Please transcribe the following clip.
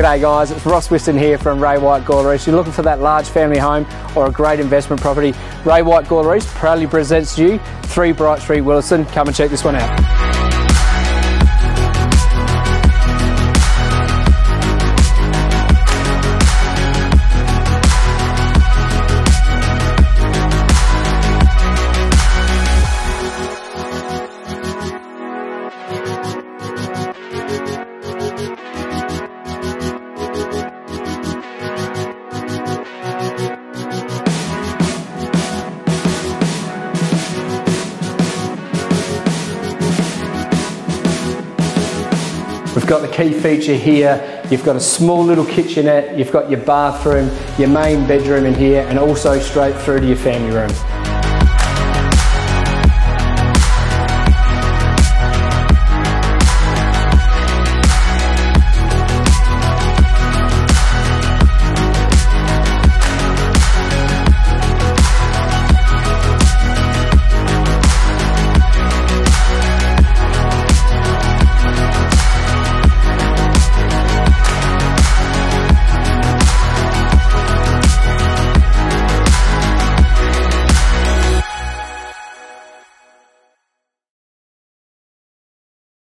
G'day guys, it's Ross Whiston here from Ray White Gawler You're looking for that large family home or a great investment property, Ray White Gawler proudly presents you 3 Bright Street, Willaston. Come and check this one out. Got the key feature here. You've got a small little kitchenette. You've got your bathroom, your main bedroom in here, and also straight through to your family room.